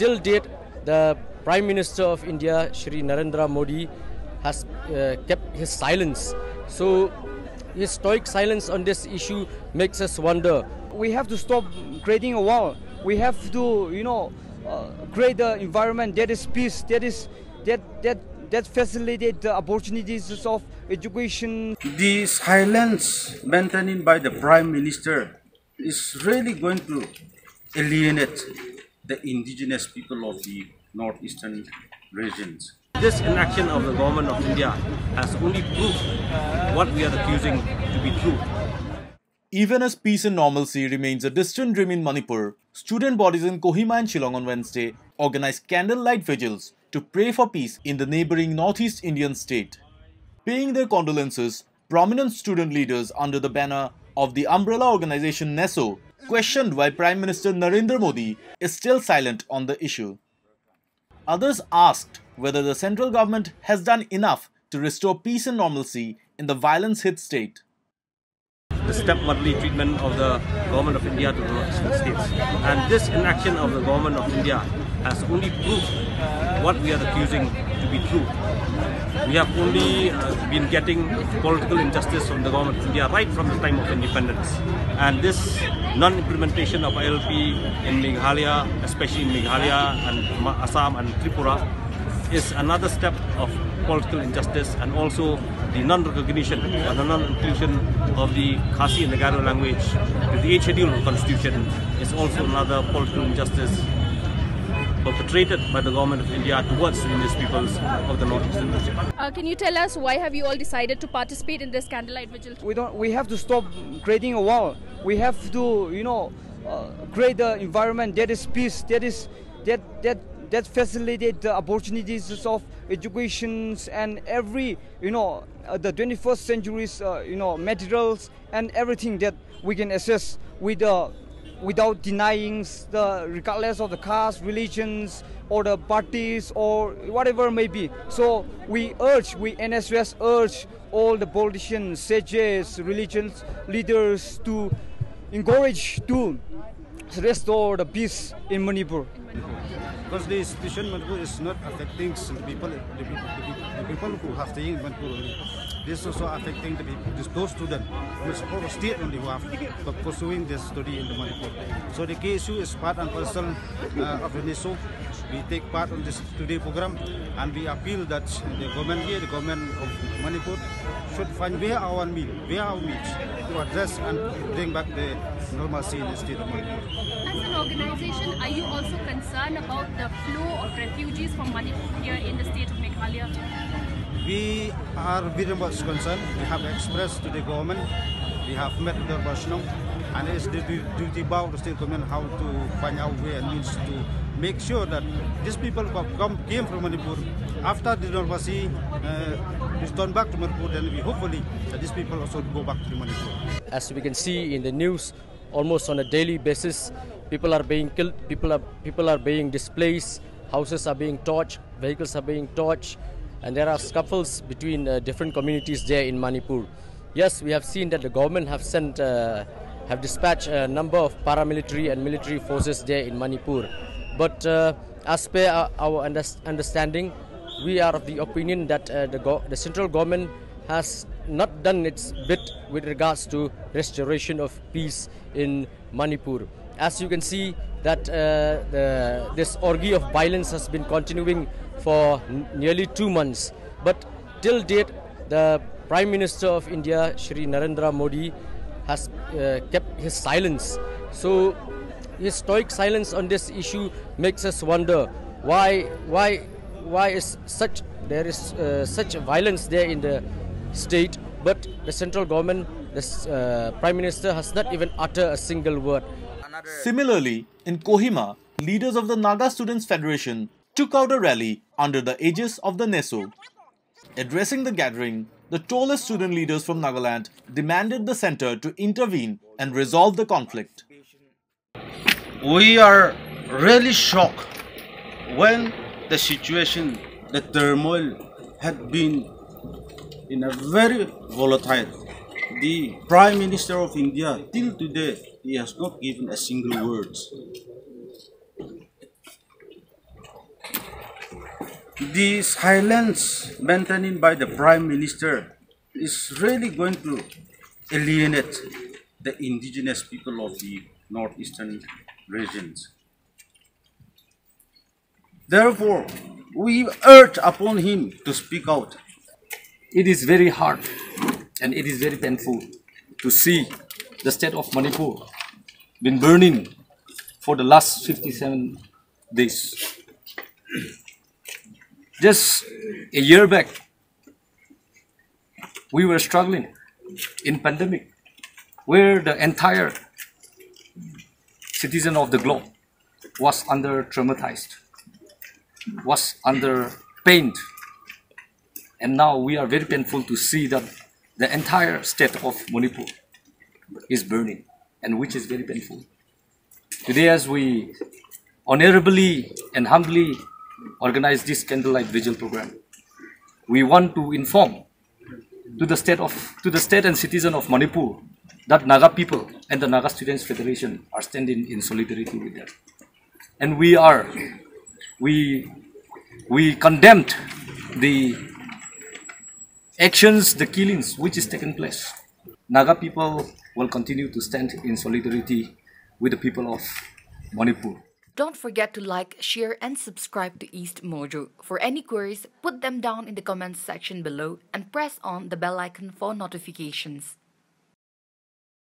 till date, the Prime Minister of India, Shri Narendra Modi, has uh, kept his silence. So, his stoic silence on this issue makes us wonder. We have to stop creating a wall. We have to, you know, uh, create the environment that is peace, that is that that that facilitate the opportunities of education. The silence maintained by the Prime Minister is really going to alienate the indigenous people of the northeastern regions. This inaction of the government of India has only proved what we are accusing to be true. Even as peace and normalcy remains a distant dream in Manipur, student bodies in Kohima and Shillong on Wednesday organized candlelight vigils to pray for peace in the neighboring northeast Indian state. Paying their condolences, prominent student leaders under the banner of the umbrella organization NESO questioned why Prime Minister Narendra Modi is still silent on the issue. Others asked whether the central government has done enough to restore peace and normalcy in the violence hit state. The stepmotherly treatment of the government of India to the states. And this inaction of the government of India has only proved what we are accusing to be true. We have only uh, been getting political injustice from the government of India right from the time of independence. And this non-implementation of ILP in Meghalaya, especially in Meghalaya and Assam and Tripura, is another step of political injustice and also the non-recognition or the non-inclusion of the Khasi and the Garo language with the 8th schedule of the constitution is also another political injustice perpetrated by the government of India towards the indigenous peoples of the northeastern region. Uh, can you tell us why have you all decided to participate in this candlelight vigil? We don't. We have to stop creating a wall. We have to, you know, uh, create the environment that is peace, that is that that that facilitate the opportunities of education and every, you know, uh, the 21st century's, uh, you know, materials and everything that we can access with the uh, without denying the regardless of the caste, religions, or the parties, or whatever may be. So we urge, we NSS urge all the politicians, sages, religions leaders to encourage to restore the peace in Manipur. Because the situation in Manipur is not affecting the people, the, the, the, people who have staying in Manipur. This is also affecting the people, those students the state who have pursuing this study in the Manipur. So the KSU is part and parcel uh, of the NESO. We take part on this today program and we appeal that the government here, the government of Manipur, should find where our meet, where our meet to address and bring back the normalcy in the state of Manipur. As an organization, are you also concerned about the flow of refugees from Manipur here in the state of Meghalaya? We are very much concerned. We have expressed to the government. We have met with the Bashnong, and it's the duty bound the state government how to find out where and means to make sure that these people who come came from Manipur after the normalcy uh, turned back to Manipur, then we hopefully that these people also go back to Manipur. As we can see in the news, almost on a daily basis, people are being killed, people are people are being displaced, houses are being torched, vehicles are being torched, and there are scuffles between uh, different communities there in Manipur. Yes, we have seen that the government have sent, uh, have dispatched a number of paramilitary and military forces there in Manipur. But uh, as per our, understanding, we are of the opinion that uh, the, the central government has not done its bit with regards to restoration of peace in Manipur. As you can see, that uh, the, this orgy of violence has been continuing for nearly two months. But till date, the Prime Minister of India, Shri Narendra Modi, has uh, kept his silence. So his stoic silence on this issue makes us wonder why why why is such there is uh, such violence there in the state, but the central government, the uh, Prime Minister, has not even uttered a single word. Similarly, in Kohima, leaders of the Naga Students Federation took out a rally under the aegis of the NESO. Addressing the gathering, the tallest student leaders from Nagaland demanded the center to intervene and resolve the conflict. We are really shocked when the situation, the turmoil had been in a very volatile. The Prime Minister of India, till today, he has not given a single word. the silence maintained by the Prime Minister is really going to alienate the indigenous people of the northeastern regions. Therefore, we urge upon him to speak out. It is very hard and it is very painful to see the state of Manipur been burning for the last 57 days. Just a year back, we were struggling in pandemic where the entire citizen of the globe was under traumatized, was under pain. And now we are very painful to see that the entire state of Manipur is burning and which is very painful. Today as we honorably and humbly organize this candlelight vigil program, we want to inform to the state of to the state and citizen of Manipur that Naga people and the Naga Students Federation are standing in solidarity with them. And we are we we condemned the actions, the killings which is taking place. Naga people will continue to stand in solidarity with the people of Manipur. Don't forget to like, share, and subscribe to East Mojo. For any queries, put them down in the comments section below and press on the bell icon for notifications.